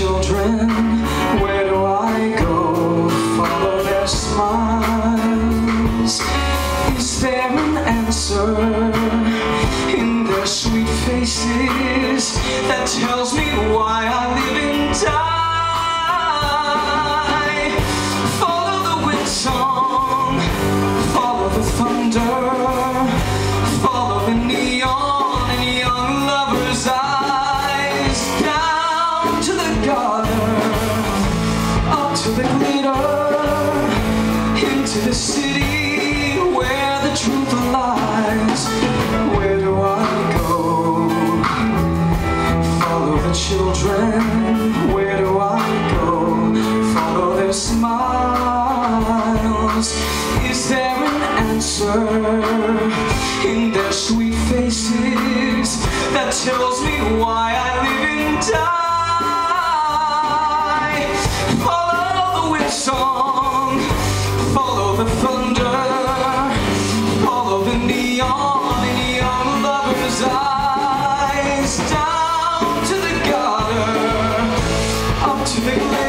children. Where do I go? Follow their smiles. Is there an answer in their sweet faces that tells me why children. Where do I go? Follow their smiles. Is there an answer in their sweet faces that tells me why to make.